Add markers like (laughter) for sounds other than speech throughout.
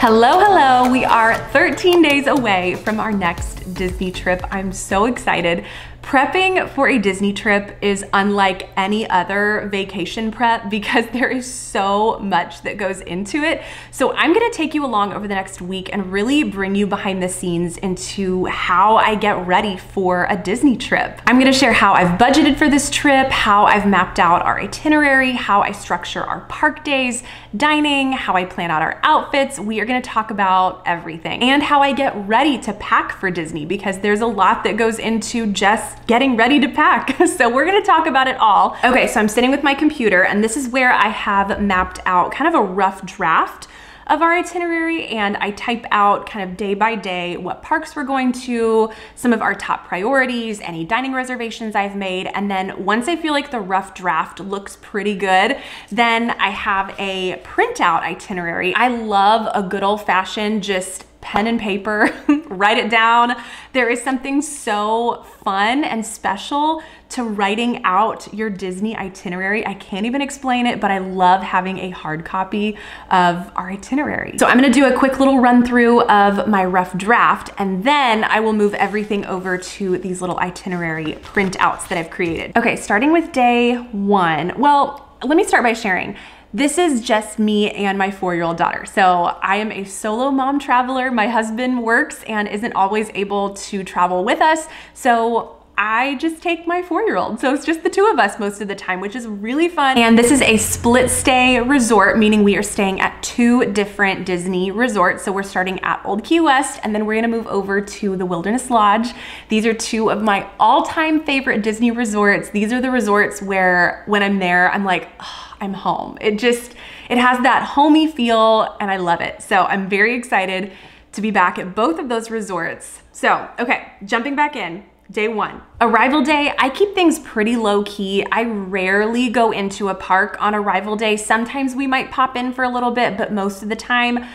Hello, hello. We are 13 days away from our next Disney trip. I'm so excited. Prepping for a Disney trip is unlike any other vacation prep because (laughs) there is so much that goes into it. So I'm gonna take you along over the next week and really bring you behind the scenes into how I get ready for a Disney trip. I'm gonna share how I've budgeted for this trip, how I've mapped out our itinerary, how I structure our park days, dining, how I plan out our outfits. We are gonna talk about everything and how I get ready to pack for Disney because there's a lot that goes into just getting ready to pack. (laughs) So we're gonna talk about it all. Okay, so I'm sitting with my computer and this is where I have mapped out kind of a rough draft of our itinerary and I type out kind of day by day what parks we're going to, some of our top priorities, any dining reservations I've made. And then once I feel like the rough draft looks pretty good, then I have a printout itinerary. I love a good old fashioned just pen and paper, (laughs) write it down. There is something so fun and special to writing out your Disney itinerary. I can't even explain it, but I love having a hard copy of our itinerary. So I'm gonna do a quick little run through of my rough draft, and then I will move everything over to these little itinerary printouts that I've created. Okay, starting with day one. Well, let me start by sharing. This is just me and my four-year-old daughter. So I am a solo mom traveler. My husband works and isn't always able to travel with us. So I just take my four-year-old. So it's just the two of us most of the time, which is really fun. And this is a split stay resort, meaning we are staying at two different Disney resorts. So we're starting at Old Key West, and then we're gonna move over to the Wilderness Lodge. These are two of my all-time favorite Disney resorts. These are the resorts where when I'm there, I'm like, oh, I'm home. It just, it has that homey feel and I love it. So I'm very excited to be back at both of those resorts. So, okay, jumping back in. Day one. Arrival day, I keep things pretty low key. I rarely go into a park on arrival day. Sometimes we might pop in for a little bit, but most of the time,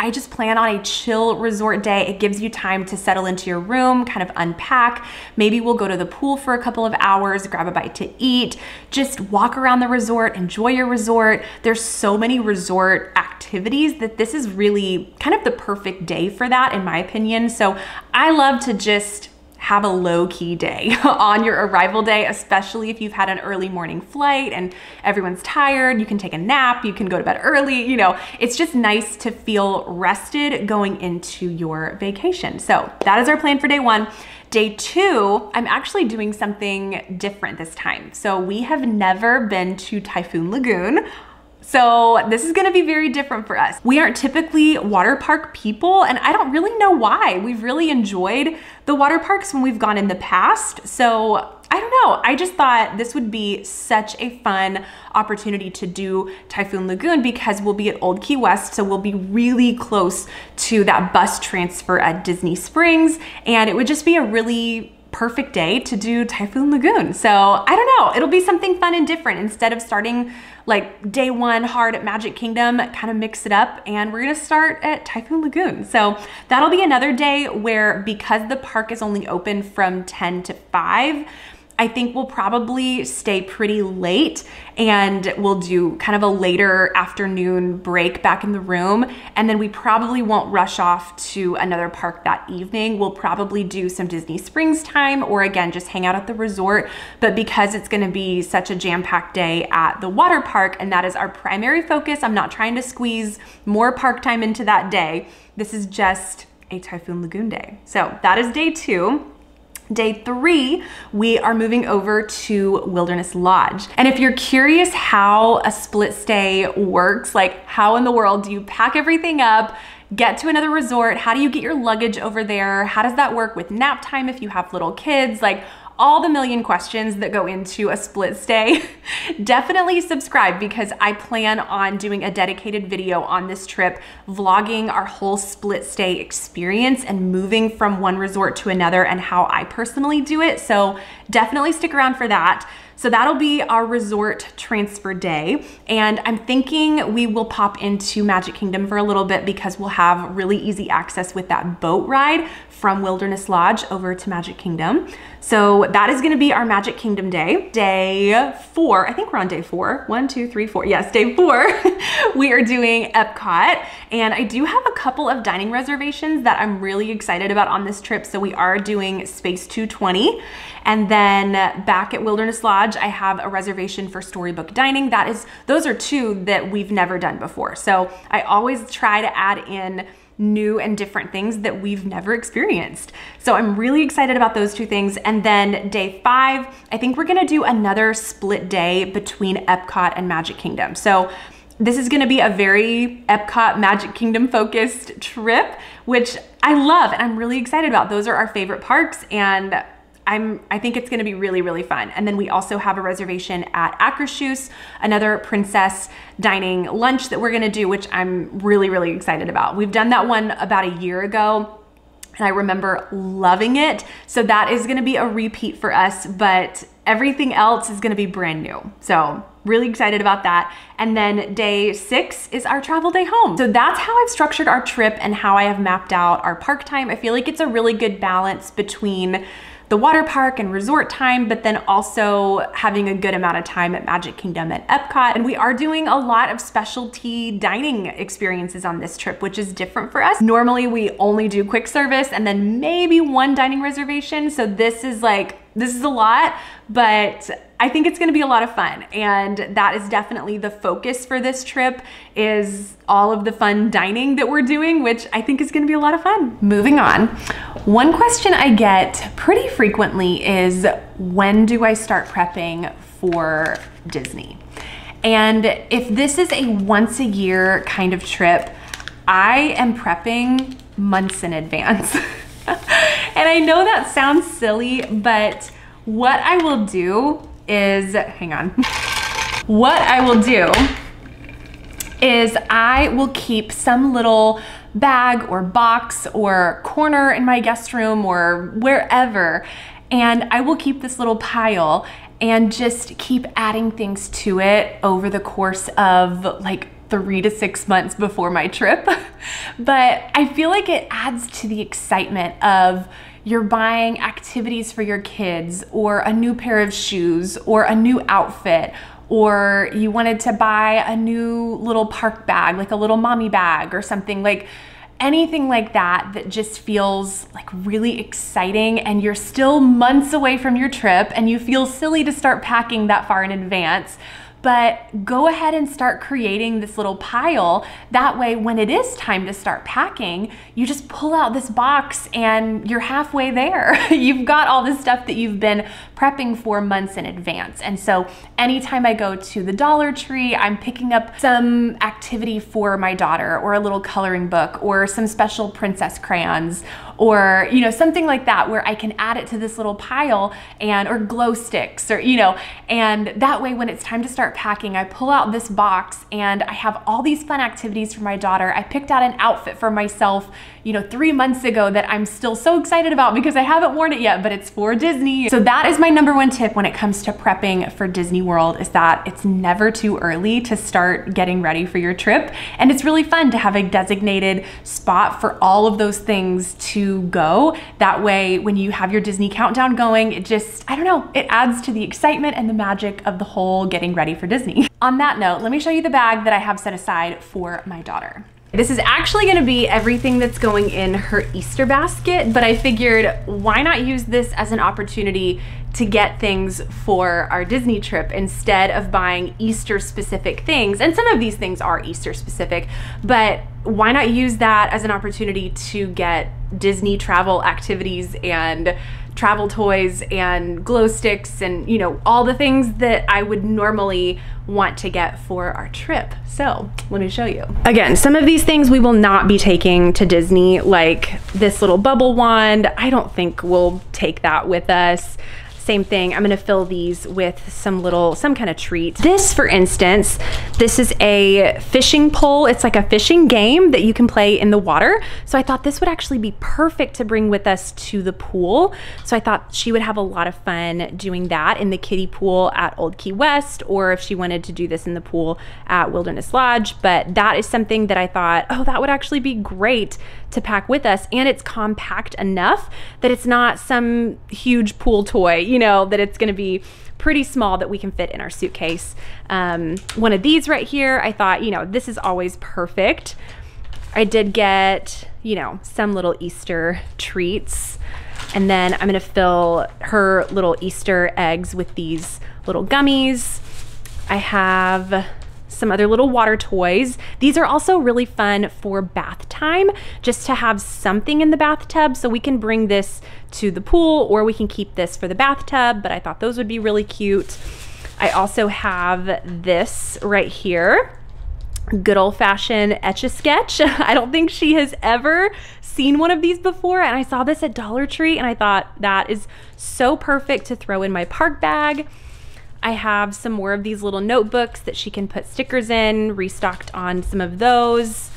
I just plan on a chill resort day. It gives you time to settle into your room, kind of unpack. Maybe we'll go to the pool for a couple of hours, grab a bite to eat, just walk around the resort, enjoy your resort. There's so many resort activities that this is really kind of the perfect day for that, in my opinion. So I love to just have a low key day (laughs) on your arrival day, especially if you've had an early morning flight and everyone's tired. You can take a nap, you can go to bed early. You know, it's just nice to feel rested going into your vacation. So that is our plan for day one. Day two, I'm actually doing something different this time. So we have never been to Typhoon Lagoon so this is gonna be very different for us. We aren't typically water park people and I don't really know why. We've really enjoyed the water parks when we've gone in the past. So I don't know. I just thought this would be such a fun opportunity to do Typhoon Lagoon because we'll be at Old Key West, so we'll be really close to that bus transfer at Disney Springs, and it would just be a really perfect day to do Typhoon Lagoon. So I don't know, it'll be something fun and different. Instead of starting like day one hard at Magic Kingdom, kind of mix it up and we're gonna start at Typhoon Lagoon. So that'll be another day where because the park is only open from 10 to 5, I think we'll probably stay pretty late and we'll do kind of a later afternoon break back in the room. And then we probably won't rush off to another park that evening. We'll probably do some Disney Springs time or again, just hang out at the resort. But because it's gonna be such a jam-packed day at the water park and that is our primary focus, I'm not trying to squeeze more park time into that day. This is just a Typhoon Lagoon day. So that is day two. Day three, we are moving over to Wilderness Lodge. And if you're curious how a split stay works, like how in the world do you pack everything up, get to another resort? How do you get your luggage over there? How does that work with nap time if you have little kids? Like all the million questions that go into a split stay, (laughs) definitely subscribe because I plan on doing a dedicated video on this trip, vlogging our whole split stay experience and moving from one resort to another and how I personally do it. So definitely stick around for that. So that'll be our resort transfer day. And I'm thinking we will pop into Magic Kingdom for a little bit because we'll have really easy access with that boat ride from Wilderness Lodge over to Magic Kingdom. So that is gonna be our Magic Kingdom day. Day four, I think we're on day four. One, two, three, four. Yes, day four. (laughs) we are doing Epcot. And I do have a couple of dining reservations that I'm really excited about on this trip. So we are doing Space 220. And then back at Wilderness Lodge, I have a reservation for Storybook Dining. That is, those are two that we've never done before. So I always try to add in new and different things that we've never experienced. So I'm really excited about those two things. And then day five, I think we're gonna do another split day between Epcot and Magic Kingdom. So this is gonna be a very Epcot Magic Kingdom focused trip, which I love and I'm really excited about. Those are our favorite parks and I'm, I think it's gonna be really, really fun. And then we also have a reservation at Akershus, another princess dining lunch that we're gonna do, which I'm really, really excited about. We've done that one about a year ago and I remember loving it. So that is gonna be a repeat for us, but everything else is gonna be brand new. So really excited about that. And then day six is our travel day home. So that's how I've structured our trip and how I have mapped out our park time. I feel like it's a really good balance between the water park and resort time, but then also having a good amount of time at Magic Kingdom at Epcot. And we are doing a lot of specialty dining experiences on this trip, which is different for us. Normally we only do quick service and then maybe one dining reservation. So this is like, this is a lot, but I think it's gonna be a lot of fun. And that is definitely the focus for this trip is all of the fun dining that we're doing, which I think is gonna be a lot of fun. Moving on. One question I get pretty frequently is when do I start prepping for Disney? And if this is a once a year kind of trip, I am prepping months in advance. (laughs) (laughs) and I know that sounds silly, but what I will do is, hang on. (laughs) what I will do is I will keep some little bag or box or corner in my guest room or wherever and I will keep this little pile and just keep adding things to it over the course of like three to six months before my trip. (laughs) but I feel like it adds to the excitement of you're buying activities for your kids or a new pair of shoes or a new outfit or you wanted to buy a new little park bag, like a little mommy bag or something like anything like that that just feels like really exciting and you're still months away from your trip and you feel silly to start packing that far in advance but go ahead and start creating this little pile. That way, when it is time to start packing, you just pull out this box and you're halfway there. (laughs) you've got all this stuff that you've been prepping for months in advance. And so anytime I go to the Dollar Tree, I'm picking up some activity for my daughter or a little coloring book or some special princess crayons or you know something like that where I can add it to this little pile and or glow sticks or you know and that way when it's time to start packing I pull out this box and I have all these fun activities for my daughter. I picked out an outfit for myself you know 3 months ago that I'm still so excited about because I haven't worn it yet but it's for Disney so that is my number one tip when it comes to prepping for Disney World is that it's never too early to start getting ready for your trip and it's really fun to have a designated spot for all of those things to go. That way, when you have your Disney countdown going, it just, I don't know, it adds to the excitement and the magic of the whole getting ready for Disney. (laughs) On that note, let me show you the bag that I have set aside for my daughter. This is actually gonna be everything that's going in her Easter basket, but I figured why not use this as an opportunity to get things for our Disney trip instead of buying Easter specific things. And some of these things are Easter specific, but why not use that as an opportunity to get Disney travel activities and travel toys and glow sticks and you know all the things that I would normally want to get for our trip. So let me show you. Again, some of these things we will not be taking to Disney like this little bubble wand. I don't think we'll take that with us same thing. I'm gonna fill these with some little, some kind of treat. This, for instance, this is a fishing pole. It's like a fishing game that you can play in the water. So I thought this would actually be perfect to bring with us to the pool. So I thought she would have a lot of fun doing that in the kiddie pool at Old Key West, or if she wanted to do this in the pool at Wilderness Lodge. But that is something that I thought, oh, that would actually be great to pack with us. And it's compact enough that it's not some huge pool toy, you know, that it's gonna be pretty small that we can fit in our suitcase. Um, one of these right here, I thought, you know, this is always perfect. I did get, you know, some little Easter treats. And then I'm gonna fill her little Easter eggs with these little gummies. I have some other little water toys. These are also really fun for bath time, just to have something in the bathtub. So we can bring this to the pool or we can keep this for the bathtub, but I thought those would be really cute. I also have this right here good old fashioned etch a sketch. (laughs) I don't think she has ever seen one of these before. And I saw this at Dollar Tree and I thought that is so perfect to throw in my park bag. I have some more of these little notebooks that she can put stickers in, restocked on some of those.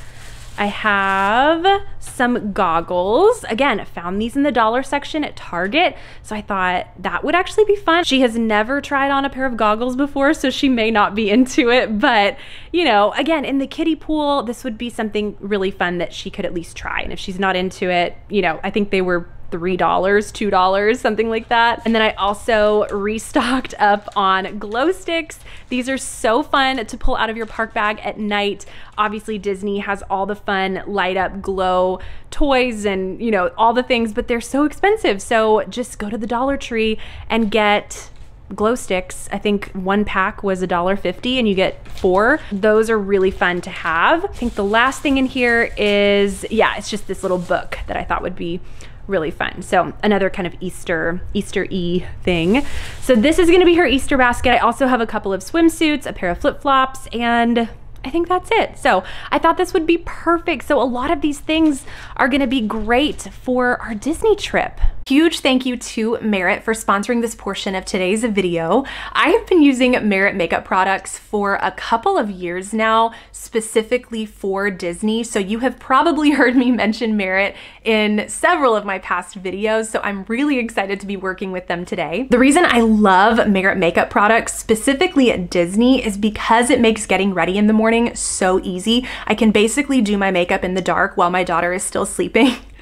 I have some goggles. Again, found these in the dollar section at Target. So I thought that would actually be fun. She has never tried on a pair of goggles before, so she may not be (laughs) into it. But, you know, again, in the kiddie pool, this would be something really fun that she could at least try. And if she's not into it, you know, I think they were $3, $2, something like that. And then I also restocked (laughs) up on glow sticks. These are so fun to pull out of your park bag at night. Obviously Disney has all the fun light up glow toys and you know, all the things, but they're so expensive. So just go to the Dollar Tree and get glow sticks. I think one pack was $1.50 and you get four. Those are really fun to have. I think the last thing in here is, yeah, it's just this little book that I thought would be really fun. So another kind of Easter, Easter-y thing. So this is gonna be her Easter basket. I also have a couple of swimsuits, a pair of flip-flops, and I think that's it. So I thought this would be perfect. So a lot of these things are gonna be great for our Disney trip. Huge thank you to Merit for sponsoring this portion of today's video. I have been using Merit makeup products for a couple of years now, specifically for Disney. So you have probably (laughs) heard me mention Merit in several of my past videos. So I'm really excited to be working with them today. The reason I love Merit makeup products, specifically at Disney, is because it makes getting ready in the morning so easy. I can basically do my makeup in the dark while my daughter is still sleeping. (laughs)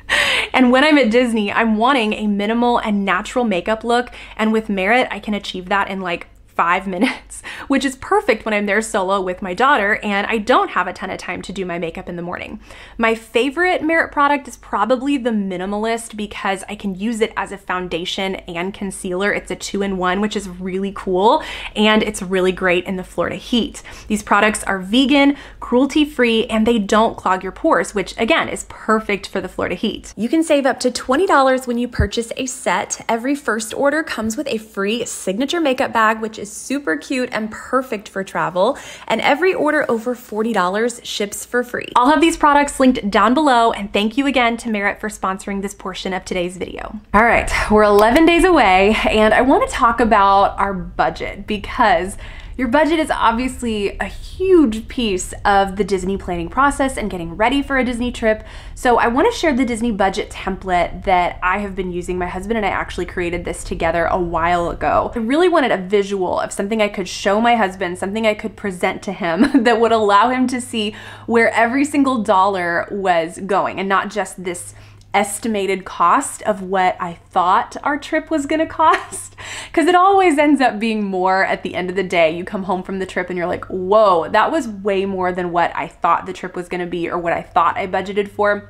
And when I'm at Disney, I'm wanting a minimal and natural makeup look. And with Merit, I can achieve that in like five minutes, (laughs) which is perfect when I'm there solo with my daughter and I don't have a ton of time to do my makeup in the morning. My favorite Merit product is probably the Minimalist because I can use it as a foundation and concealer. It's a two-in-one, which is really cool, and it's really great in the Florida heat. These products are vegan, cruelty-free, and they don't clog your pores, which again is perfect for the Florida heat. You can save up to $20 when you purchase a set. Every first order comes with a free signature makeup bag, which is super cute and perfect for travel, and every order over $40 ships for free. I'll have these products linked down below, and thank you again to Merit for sponsoring this portion of today's video. All right, we're 11 days away, and I wanna talk about our budget because your budget is obviously a huge piece of the Disney planning process and getting ready for a Disney trip. So I want to share the Disney budget template that I have been using. My husband and I actually created this together a while ago. I really wanted a visual of something I could show my husband, something I could present to him (laughs) that would allow him to see where every single dollar was going and not just this estimated cost of what I thought our trip was gonna cost. (laughs) Because it always ends up being more at the end of the day. You come home from the trip and you're like, whoa, that was way more than what I thought the trip was gonna be or what I thought I budgeted for.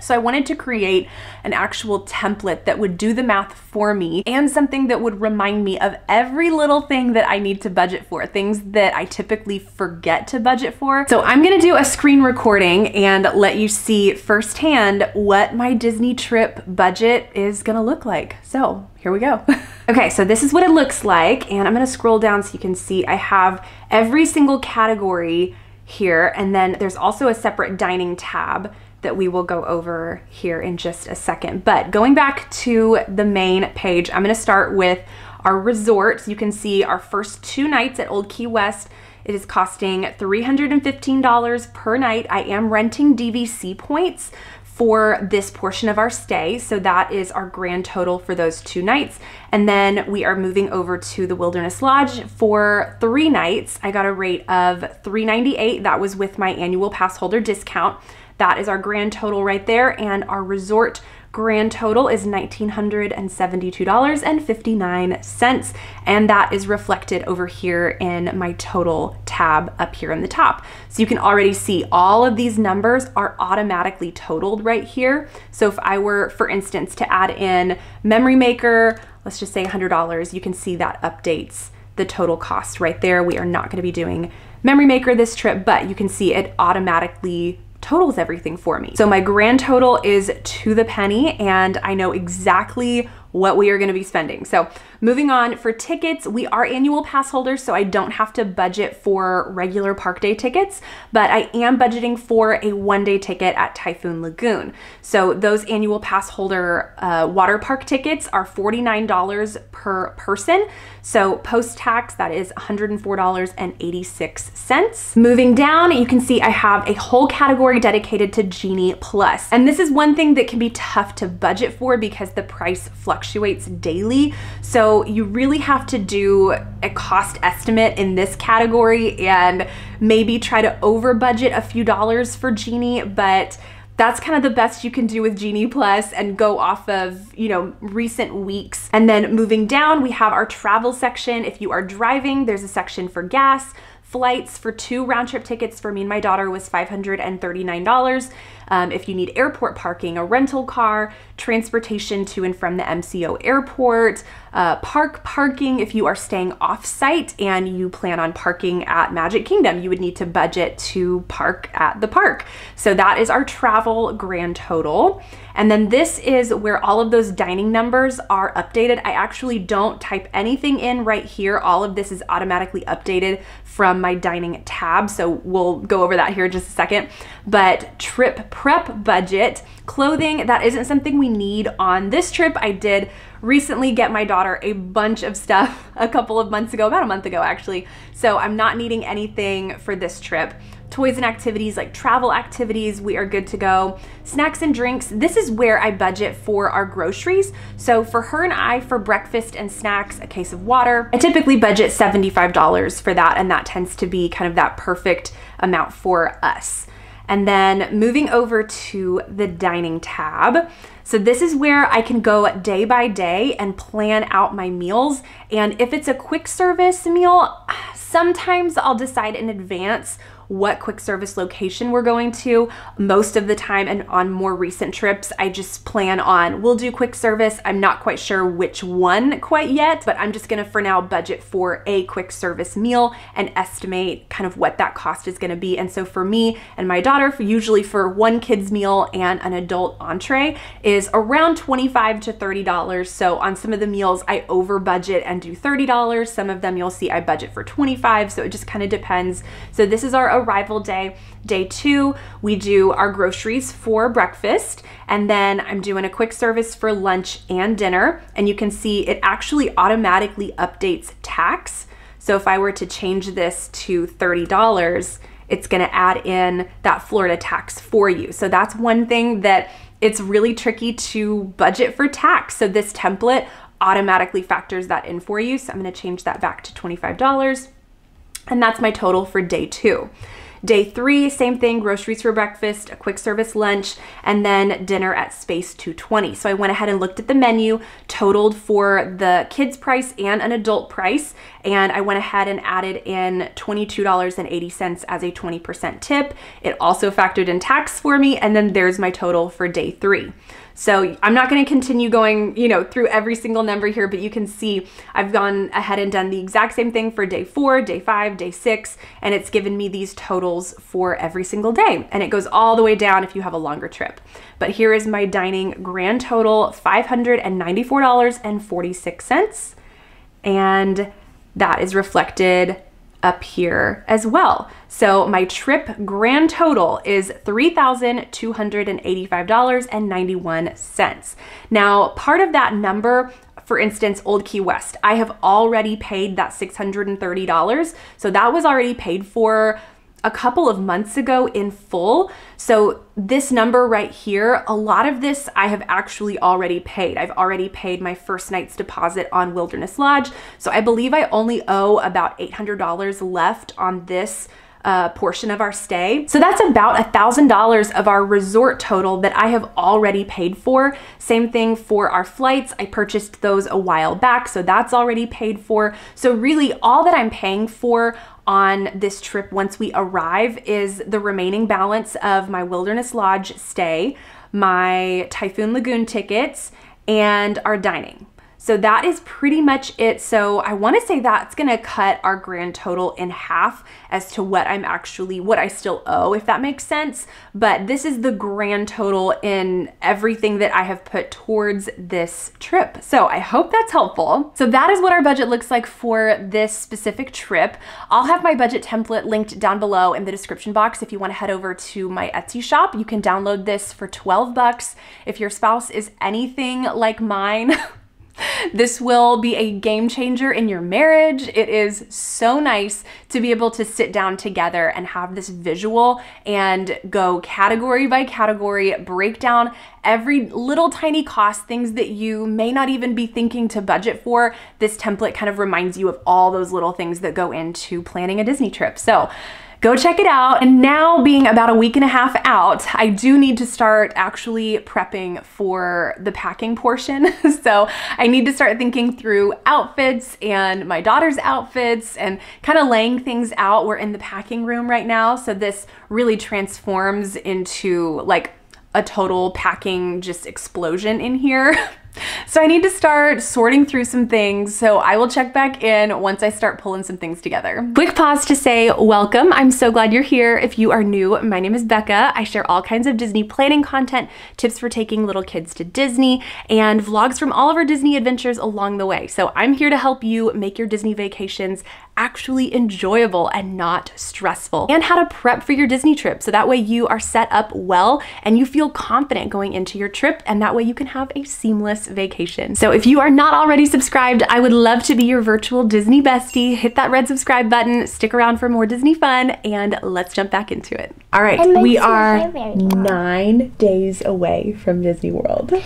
So I wanted to create an actual template that would do the math for me and something that would remind me of every little thing that I need to budget for, things that I typically forget to budget for. So I'm gonna do a screen recording and let you see firsthand what my Disney trip budget is gonna look like. So here we go. (laughs) okay, so this is what it looks like and I'm gonna scroll down so you can see I have every single category here and then there's also a separate dining tab that we will go over here in just a second. But going back to the main page, I'm gonna start with Our resorts. you can see our first two nights at Old Key West, it is costing $315 per night. I am renting DVC points for this portion of our stay. So that is our grand total for those two nights. And then we are moving over to the Wilderness Lodge for three nights. I got a rate of 398. That was with my annual pass holder discount. That is our grand total right there. And our resort grand total is $1,972.59. And that is reflected over here in my total tab up here in the top. So you can already see all of these numbers are automatically totaled right here. So if I were, for instance, to add in Memory Maker, let's just say $100, you can see that updates the total cost right there. We are not gonna be doing Memory Maker this trip, but you can see it automatically totals everything for me. So my grand total is to the penny and I know exactly what we are gonna be spending. So moving on for tickets, we are annual pass holders, so I don't have to budget for regular park day tickets, but I am budgeting for a one day ticket at Typhoon Lagoon. So those annual pass holder uh, water park tickets are $49 per person. So post tax, that is $104.86. Moving down, you can see I have a whole category dedicated to Genie Plus. And this is one thing that can be tough to budget for because the price fluctuates fluctuates daily. So you really have to do a cost estimate in this category and maybe try to over budget a few dollars for Genie, but that's kind of the best you can do with Genie Plus and go off of, you know, recent weeks. And then moving down, we have our travel section. If you are driving, there's a section for gas. Flights for two round trip tickets for me and my daughter was $539. Um, if you need airport parking, a rental car, transportation to and from the MCO airport, uh, park parking. If you are staying off site and you plan on parking at Magic Kingdom, you would need to budget to park at the park. So that is our travel grand total. And then this is where all of those dining numbers are updated. I actually don't type anything in right here. All of this is automatically updated from my dining tab. So we'll go over that here in just a second. But trip prep budget, clothing, that isn't something we need on this trip. I did recently get my daughter a bunch of stuff (laughs) a couple of months ago, about a month ago actually. So I'm not needing anything for this trip toys and activities like travel activities, we are good to go. Snacks and drinks, this is where I budget for our groceries. So for her and I, for breakfast and snacks, a case of water, I typically budget $75 for that, and that tends to be kind of that perfect amount for us. And then moving over to the dining tab. So this is where I can go day by day and plan out my meals. And if it's a quick service meal, ah, sometimes I'll decide in advance what quick service location we're going to. Most of the time and on more recent trips, I just plan on, we'll do quick service. I'm not quite sure which one quite yet, but I'm just gonna for now budget for a quick service meal and estimate kind of what that cost is gonna be. And so for me and my daughter, for usually for one kid's meal and an adult entree is around 25 to $30. So on some of the meals, I over budget and do $30. Some of them you'll see I budget for 25. So it just kind of depends. So this is our arrival day. Day two, we do our groceries for breakfast, and then I'm doing a quick service for lunch and dinner. And you can see it actually automatically updates tax. So if I were to change this to $30, it's gonna add in that Florida tax for you. So that's one thing that it's really tricky to budget for tax. So this template automatically factors that in for you. So I'm gonna change that back to $25. And that's my total for day two. Day three, same thing, groceries for breakfast, a quick service lunch, and then dinner at Space 220. So I went ahead and looked at the menu, totaled for the kids price and an adult price, and I went ahead and added in $22.80 as a 20% tip. It also factored in tax for me, and then there's my total for day three. So I'm not going to continue going, you know, through every single number here, but you can see I've gone ahead and done the exact same thing for day four, day five, day six, and it's given me these totals for every single day. And it goes all the way down if you have a longer trip. But here is my dining grand total, $594.46. And that is reflected up here as well. So my trip grand total is $3,285.91. Now, part of that number for instance, Old Key West. I have already paid that $630. So that was already paid for a couple of months ago in full. So this number right here, a lot of this I have actually already paid. I've already paid my first night's deposit on Wilderness Lodge. So I believe I only owe about $800 left on this uh, portion of our stay. So that's about a $1,000 of our resort total that I have already paid for. Same thing for our flights. I purchased those a while back, so that's already paid for. So really all that I'm paying for on this trip once we arrive is the remaining balance of my Wilderness Lodge stay, my Typhoon Lagoon tickets, and our dining. So that is pretty much it. So I wanna say that's gonna cut our grand total in half as to what I'm actually, what I still owe, if that makes sense. But this is the grand total in everything that I have put towards this trip. So I hope that's helpful. So that is what our budget looks like for this specific trip. I'll have my budget template linked down below in the description box. If you wanna head over to my Etsy shop, you can download this for 12 bucks. If your spouse is anything like mine, (laughs) This will be a game changer in your marriage. It is so nice to be able to sit down together and have this visual and go category by category, break down every little tiny cost, things that you may not even be thinking to budget for. This template kind of reminds you of all those little things that go into planning a Disney trip. So, go check it out. And now being about a week and a half out, I do need to start actually prepping for the packing portion. (laughs) so I need to start thinking through outfits and my daughter's outfits and kind of laying things out. We're in the packing room right now. So this really transforms into like a total packing just explosion in here. (laughs) So I need to start sorting through some things, so I will check back in once I start pulling some things together. Quick pause to say welcome. I'm so glad you're here. If you are new, my name is Bekah. I share all kinds of Disney planning content, tips for taking little kids to Disney, and vlogs from all of our Disney adventures along the way. So I'm here to help you make your Disney vacations actually enjoyable and not stressful, and how to prep for your Disney trip so that way you are set up well and you feel confident going into your trip, and that way you can have a seamless vacation. So if you are not already subscribed, I would love to be your virtual Disney bestie. Hit that red subscribe button, stick around for more Disney fun, and let's jump back into it. All right, we are nine days away from Disney World. (laughs)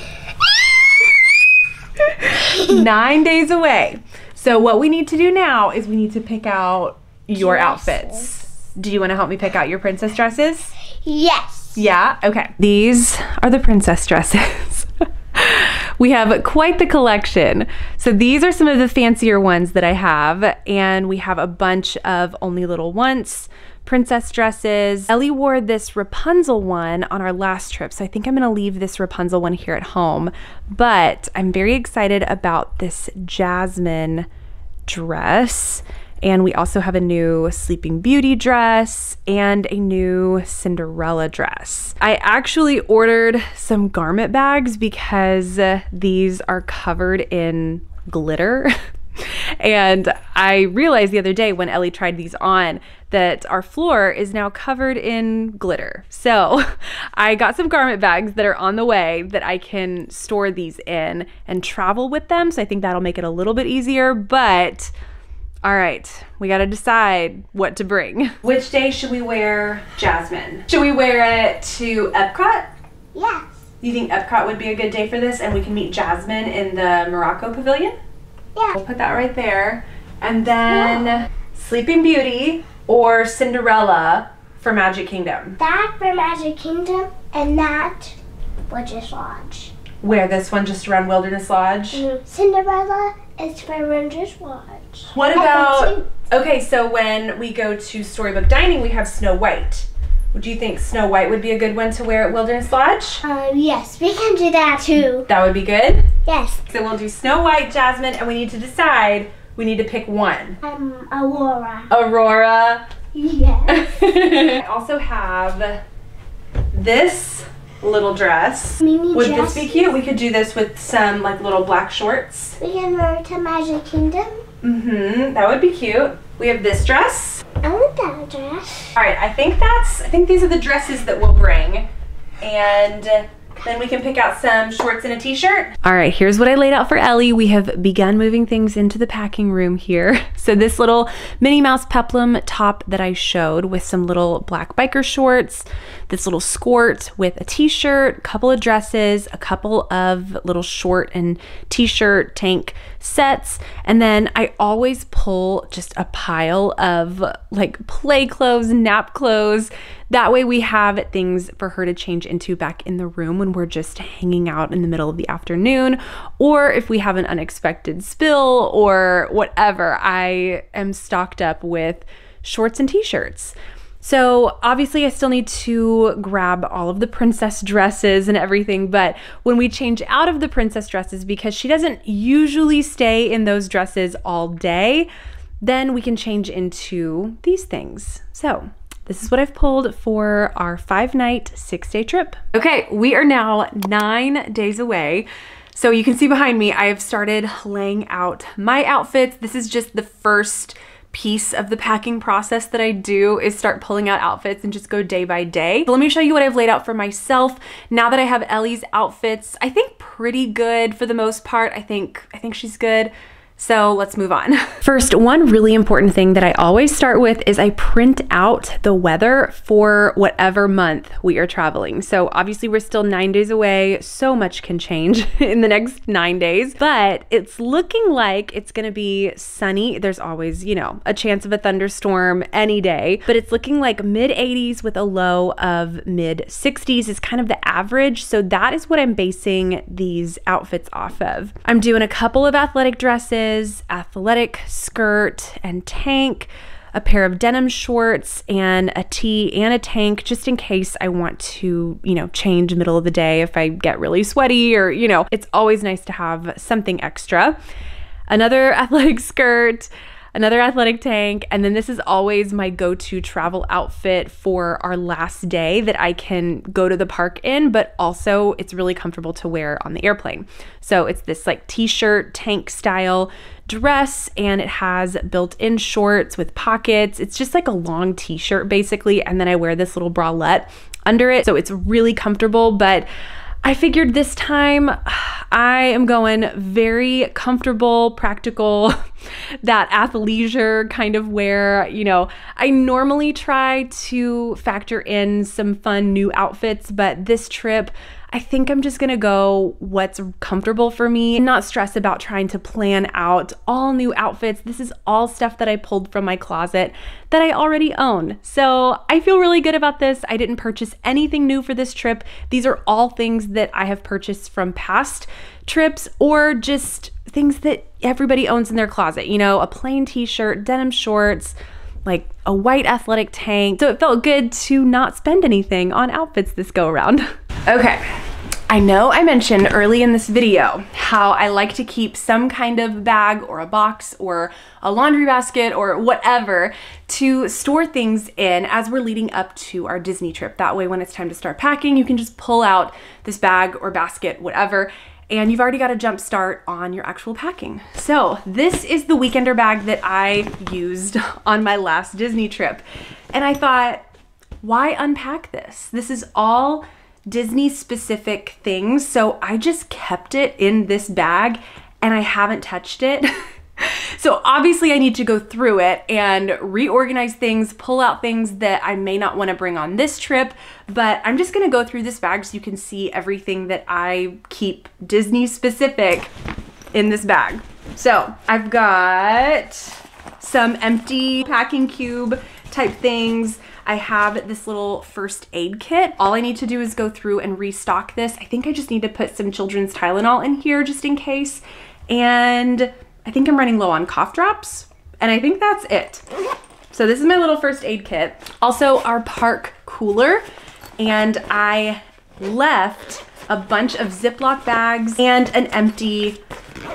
nine days away. So what we need to do now is we need to pick out your dresses. outfits. Do you want to help me pick out your princess dresses? Yes. Yeah? Okay. These are the princess dresses. (laughs) we have quite the collection. So these are some of the fancier ones that I have, and we have a bunch of Only Little Once princess dresses. Ellie wore this Rapunzel one on our last trip, so I think I'm gonna leave this Rapunzel one here at home. But I'm very excited about this Jasmine dress. And we also have a new Sleeping Beauty dress and a new Cinderella dress. I actually ordered some garment bags because these are covered in glitter. (laughs) and I realized the other day when Ellie tried these on that our floor is now covered in glitter. So (laughs) I got some garment bags that are on the way that I can store these in and travel with them. So I think that'll make it a little bit easier, but all right, we got to decide what to bring. (laughs) Which day should we wear Jasmine? Should we wear it to Epcot? Yes. You think Epcot would be a good day for this and we can meet Jasmine in the Morocco Pavilion? Yeah. We'll put that right there. And then yeah. Sleeping Beauty or Cinderella for Magic Kingdom. That for Magic Kingdom and that Wilderness Lodge. Where this one just around Wilderness Lodge? Mm -hmm. Cinderella is for Wilderness Lodge. What about, okay, so when we go to Storybook Dining, we have Snow White. Would you think Snow White would be a good one to wear at Wilderness Lodge? Um, yes, we can do that too. That would be good? Yes. So we'll do Snow White, Jasmine, and we need to decide, we need to pick one. Um, Aurora. Aurora. Yes. (laughs) I also have this little dress. Minnie Would dress. this be cute? We could do this with some like little black shorts. We can wear it to Magic Kingdom. Mm-hmm. That would be cute. We have this dress. I want that dress. All right, I think that's, I think these are the dresses that we'll bring. And then we can pick out some shorts and a t-shirt. All right, here's what I laid out for Ellie. We have begun moving things into the packing room here. (laughs) So this little Minnie Mouse peplum top that I showed with some little black biker shorts, this little skirt with a t-shirt, a couple of dresses, a couple of little short and t-shirt tank sets, and then I always pull just a pile of like play clothes, nap clothes, that way we have things for her to change into back in the room when we're just hanging out in the middle of the afternoon, or if we have an unexpected spill or whatever, I am stocked up with shorts and t-shirts. So obviously I still need to grab all of the princess dresses and everything, but when we change out of the princess dresses, because she doesn't usually stay in those dresses all day, then we can change into these things. So this is what I've pulled for our five night, six day trip. Okay, we are now nine days away. So you can see behind me, I have started laying out my outfits. This is just the first piece of the packing process that I do is start pulling out outfits and just go day by day. But let me show you what I've laid out for myself. Now that I have Ellie's outfits, I think pretty good for the most part. I think I think she's good. So let's move on. (laughs) First, one really important thing that I always start with is I print out the weather for whatever month we are traveling. So obviously we're still nine days away. So much can change (laughs) in the next nine days, but it's looking like it's gonna be sunny. There's always, you know, a chance of a thunderstorm any day, but it's looking like mid 80s with a low of mid 60s is kind of the average. So that is what I'm basing these outfits off of. I'm doing a couple of athletic dresses athletic skirt and tank, a pair of denim shorts and a tee and a tank just in case I want to, you know, change middle of the day if I get really sweaty or, you know, it's always nice to have something extra. Another (laughs) athletic skirt, another athletic tank, and then this is always my go to travel outfit for our last day that I can go to the park in, but also it's really comfortable to wear on the airplane. So it's this like t shirt, tank style dress, and it has built in shorts with pockets. It's just like a long t shirt basically, and then I wear this little bralette under it. So it's really comfortable, but I figured this time (sighs) I am going very comfortable, practical, (laughs) that athleisure kind of wear. You know, I normally try to factor in some fun new outfits, but this trip, I think I'm just gonna go what's comfortable for me and not stress about trying to plan out all new outfits. This is all stuff that I pulled from my closet that I already own. So I feel really good about this. I didn't purchase anything new for this trip. These are all things that I have purchased from past trips or just things that everybody owns in their closet. You know, a plain t shirt, denim shorts like a white athletic tank. So it felt good to not spend anything on outfits this go around. (laughs) okay. I know I mentioned early in this video how I like to keep some kind of bag or a box or a laundry basket or whatever to store things in as we're leading up to our Disney trip. That way when it's time to start packing, you can just pull out this bag or basket, whatever, and you've already got a jump start on your actual packing. So this is the weekender bag that I used (laughs) on my last Disney trip. And I thought, why unpack this? This is all Disney specific things. So I just kept it in this bag and I haven't touched it. (laughs) So obviously I need to go through it and reorganize things, pull out things that I may not wanna bring on this trip, but I'm just gonna go through this bag so you can see everything that I keep Disney specific in this bag. So I've got some empty packing cube type things. I have this little first aid kit. All I need to do is go through and restock this. I think I just need to put some children's Tylenol in here just in case. And I think I'm running low on cough drops and I think that's it. So this is my little first aid kit. Also our park cooler and I left a bunch of Ziploc bags and an empty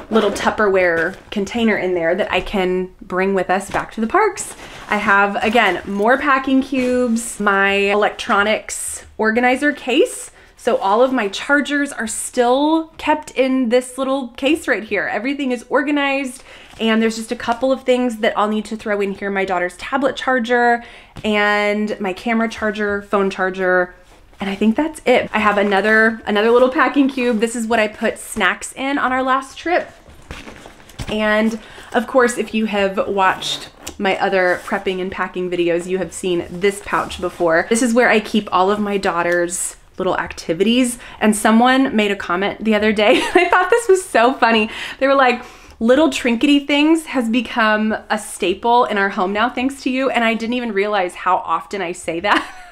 little Tupperware container in there that I can bring with us back to the parks. I have, again, more packing cubes, my electronics organizer case, so all of my chargers are still kept in this little case right here. Everything is organized and there's just a couple of things that I'll need to throw in here. My daughter's tablet charger and my camera charger, phone charger, And I think that's it. I have another, another little packing cube. This is what I put snacks in on our last trip. And of course, if you have watched my other prepping and packing videos, you have seen this pouch before. This is where I keep all of my daughter's little activities. And someone made a comment the other day. (laughs) I thought this was so funny. They were like, little trinkety things has become a staple in our home now, thanks to you. And I didn't even realize how often I say that. (laughs)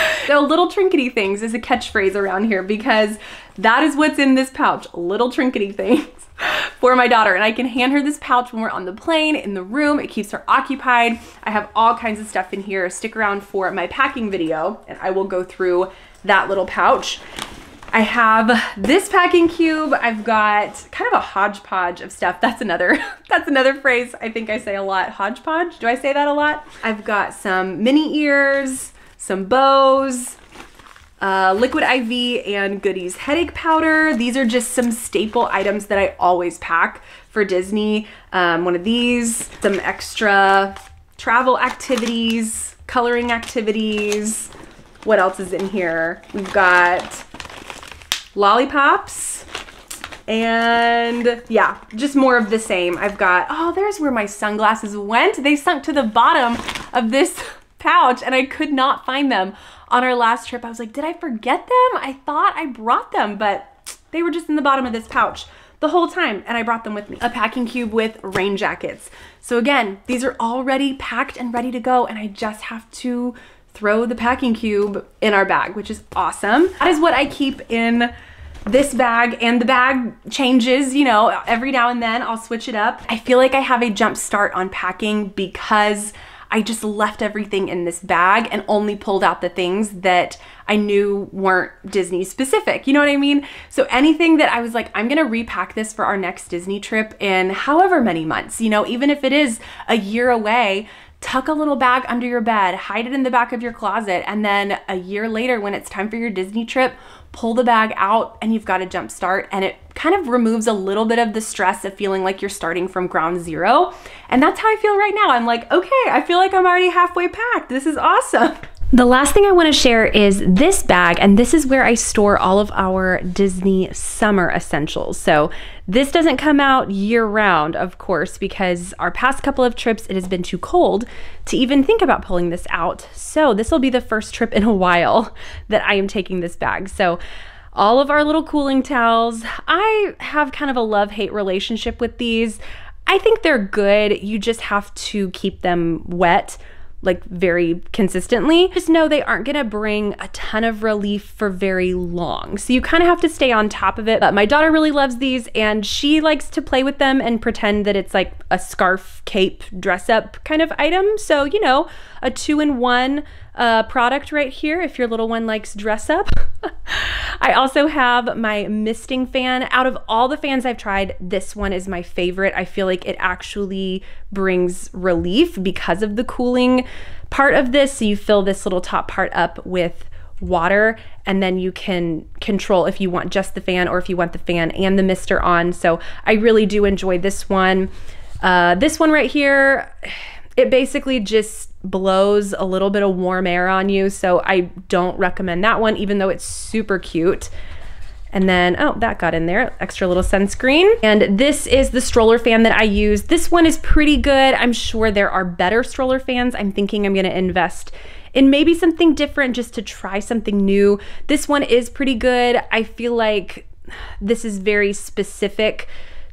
(laughs) the little trinkety things is a catchphrase around here because that is what's in this pouch, little trinkety things (laughs) for my daughter. And I can hand her this pouch when we're on the plane, in the room. It keeps her occupied. I have all kinds of stuff in here. Stick around for my packing video and I will go through that little pouch. I have this packing cube. I've got kind of a hodgepodge of stuff. That's another, (laughs) that's another phrase I think I say a lot. Hodgepodge, do I say that a lot? I've got some mini ears, some bows, uh, liquid IV and Goody's headache powder. These are just some staple items that I always pack for Disney. Um, one of these, some extra travel activities, coloring activities. What else is in here? We've got lollipops and yeah, just more of the same. I've got, oh, there's where my sunglasses went. They sunk to the bottom of this pouch and I could not find them on our last trip. I was like, did I forget them? I thought I brought them, but they were just in the bottom of this pouch the whole time and I brought them with me. A packing cube with rain jackets. So again, these are already packed and ready to go and I just have to throw the packing cube in our bag, which is awesome. That is what I keep in this bag and the bag changes, you know, every now and then I'll switch it up. I feel like I have a jump start on packing because I just left everything in this bag and only pulled out the things that I knew weren't Disney specific. You know what I mean? So anything that I was like, I'm gonna repack this for our next Disney trip in however many months, you know, even if it is a year away, tuck a little bag under your bed, hide it in the back of your closet, and then a year later, when it's time for your Disney trip, pull the bag out and you've got a jump start and it kind of removes a little bit of the stress of feeling like you're starting from ground zero. And that's how I feel right now. I'm like, okay, I feel like I'm already halfway packed. This is awesome. (laughs) The last thing I want to share is this bag, and this is where I store all of our Disney summer essentials. So this doesn't come out year round, of course, because our past couple of trips, it has been too cold to even think about pulling this out. So this will be the first trip in a while (laughs) that I am taking this bag. So all of our little cooling towels, I have kind of a love-hate relationship with these. I think they're good. You just have to keep them wet like very consistently, just know they aren't gonna bring a ton of relief for very long. So you kind of have to stay on top of it. But my daughter really loves these and she likes to play with them and pretend that it's like a scarf, cape, dress up kind of item. So, you know, a two in one uh, product right here if your little one likes dress up. (laughs) I also have my misting fan. Out of all the fans I've tried, this one is my favorite. I feel like it actually brings relief because of the cooling part of this. So you fill this little top part up with water and then you can control if you want just the fan or if you want the fan and the mister on. So I really do enjoy this one. Uh, this one right here, it basically just blows a little bit of warm air on you. So I don't recommend that one, even though it's super cute. And then, oh, that got in there, extra little sunscreen. And this is the stroller fan that I use. This one is pretty good. I'm sure there are better stroller fans. I'm thinking I'm gonna invest in maybe something different just to try something new. This one is pretty good. I feel like this is very specific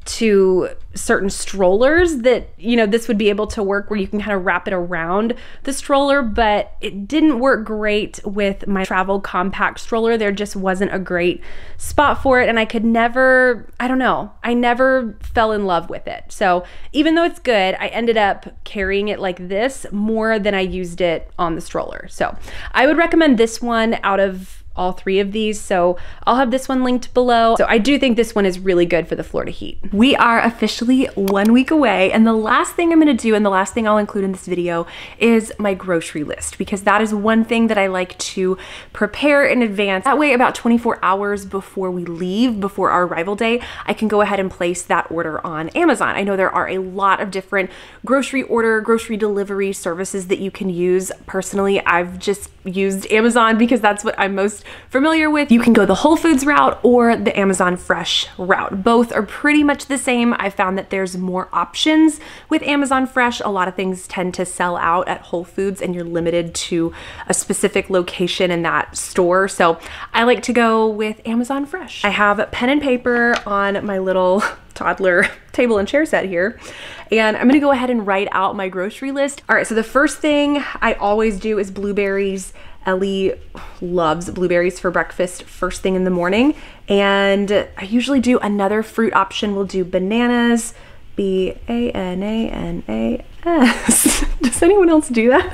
to certain strollers that you know this would be able to work where you can kind of wrap it around the stroller but it didn't work great with my travel compact stroller. There just wasn't a great spot for it and I could never I don't know I never fell in love with it. So even though it's good I ended up carrying it like this more than I used it on the stroller. So I would recommend this one out of all three of these. So I'll have this one linked below. So I do think this one is really good for the Florida heat. We are officially one week away. And the last thing I'm gonna do and the last thing I'll include in this video is my grocery list because that is one thing that I like to prepare in advance. That way about 24 hours before we leave, before our arrival day, I can go ahead and place that order on Amazon. I know there are a lot of different grocery order, grocery delivery services that you can use. Personally, I've just used Amazon because that's what I'm most familiar with. You can go the Whole Foods route or the Amazon Fresh route. Both are pretty much the same. I found that there's more options with Amazon Fresh. A lot of things tend to sell out at Whole Foods and you're limited to a specific location in that store. So I like to go with Amazon Fresh. I have pen and paper on my little (laughs) toddler table and chair set here. And I'm gonna go ahead and write out my grocery list. All right, so the first thing I always do is blueberries. Ellie loves blueberries for breakfast first thing in the morning. And I usually do another fruit option. We'll do bananas, B A N A N A S. (laughs) Does anyone else do that?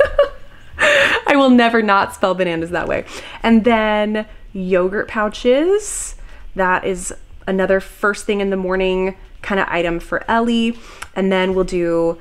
(laughs) I will never not spell bananas that way. And then yogurt pouches. That is another first thing in the morning kind of item for Ellie. And then we'll do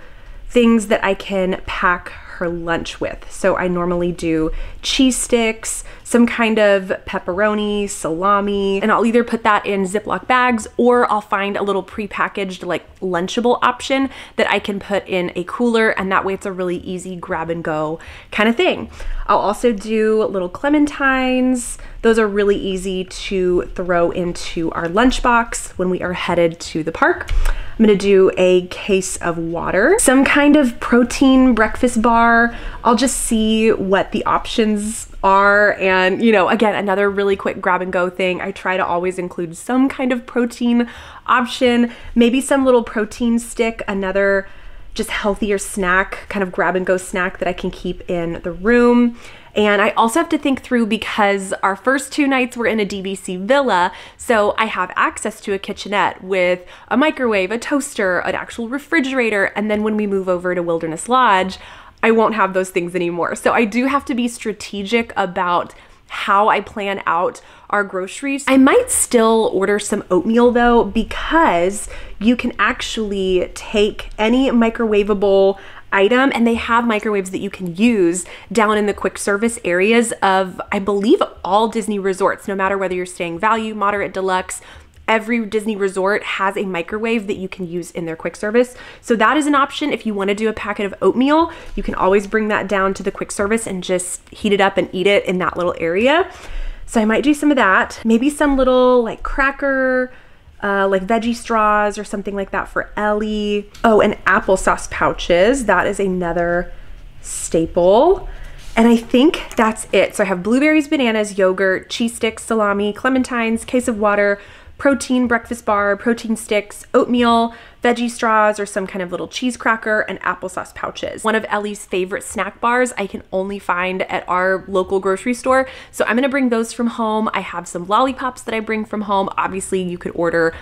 things that I can pack her lunch with. So I normally do cheese sticks, some kind of pepperoni, salami, and I'll either put that in Ziploc bags or I'll find a little prepackaged like lunchable option that I can put in a cooler and that way it's a really easy grab and go kind of thing. I'll also do little clementines, those are really easy to throw into our lunchbox when we are headed to the park. I'm gonna do a case of water, some kind of protein breakfast bar. I'll just see what the options are. And, you know, again, another really quick grab and go thing. I try to always include some kind of protein option, maybe some little protein stick, another just healthier snack, kind of grab and go snack that I can keep in the room. And I also have to think through because our first two nights were in a DVC villa, so I have access to a kitchenette with a microwave, a toaster, an actual refrigerator, and then when we move over to Wilderness Lodge, I won't have those things anymore. So I do have to be strategic about how I plan out our groceries. I might still order some oatmeal though, because you can actually take any microwavable item and they have microwaves that you can use down in the quick service areas of, I believe, all Disney resorts, no matter whether you're staying value, moderate, deluxe, every Disney resort has a microwave that you can use in their quick service. So that is an option. If you want to do a packet of oatmeal, you can always bring that down to the quick service and just heat it up and eat it in that little area. So I might do some of that. Maybe some little like cracker, uh, like veggie straws or something like that for Ellie. Oh, and applesauce pouches. That is another staple. And I think that's it. So I have blueberries, bananas, yogurt, cheese sticks, salami, clementines, case of water, protein breakfast bar, protein sticks, oatmeal, veggie straws, or some kind of little cheese cracker, and applesauce pouches. One of Ellie's favorite snack bars I can only find at our local grocery store. So I'm gonna bring those from home. I have some lollipops that I bring from home. Obviously, you could order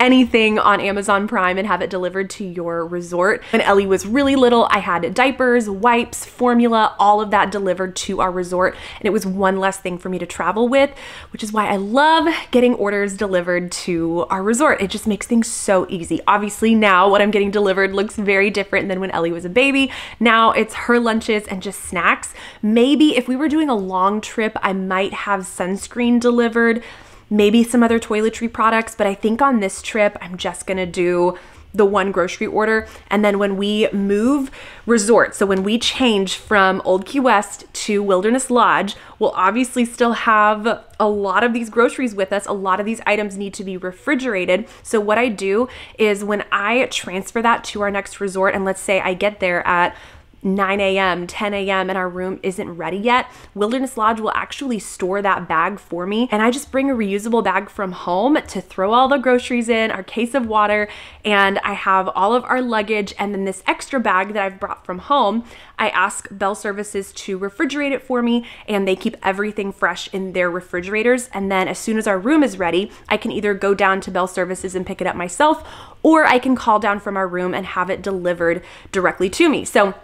anything on Amazon Prime and have it delivered to your resort. When Ellie was really little, I had diapers, wipes, formula, all of that delivered to our resort. And it was one less thing for me to travel with, which is why I love getting orders delivered to our resort. It just makes things so easy. Obviously now what I'm getting delivered looks very different than when Ellie was a baby. Now it's her lunches and just snacks. Maybe if we were doing a long trip, I might have sunscreen delivered maybe some other toiletry products, but I think on this trip, I'm just gonna do the one grocery order. And then when we move resort, so when we change from Old Key West to Wilderness Lodge, we'll obviously still have a lot of these groceries with us. A lot of these items need to be refrigerated. So what I do is when I transfer that to our next resort, and let's say I get there at 9 a.m., 10 a.m., and our room isn't ready yet, Wilderness Lodge will actually store that bag for me. And I just bring a reusable bag from home to throw all the groceries in, our case of water, and I have all of our luggage. And then this extra bag that I've brought from home, I ask Bell Services to refrigerate it for me, and they keep everything fresh in their refrigerators. And then as soon as our room is ready, I can either go down to Bell Services and pick it up myself, or I can call down from our room and have it delivered directly to me. So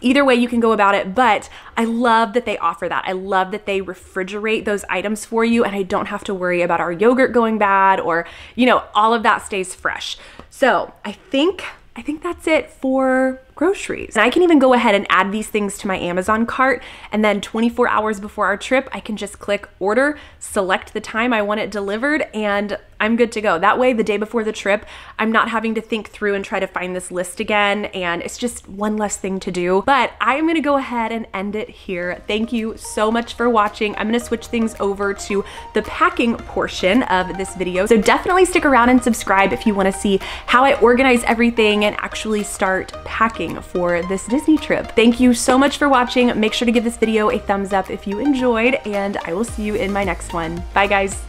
Either way you can go about it, but I love that they offer that. I love that they refrigerate those items for you and I don't have to worry about our yogurt going bad or, you know, all of that stays fresh. So I think I think that's it for groceries. And I can even go ahead and add these things to my Amazon cart and then 24 hours before our trip, I can just click order, select the time I want it delivered, and I'm good to go. That way, the day before the trip, I'm not having to think through and try to find this list again, and it's just one less thing to do. But I'm gonna go ahead and end it here. Thank you so much for watching. I'm gonna switch things over to the packing portion of this video. So definitely stick around and subscribe if you wanna see how I organize everything and actually start packing for this Disney trip. Thank you so much for watching. Make sure to give this video a thumbs up if you enjoyed, and I will see you in my next one. Bye guys.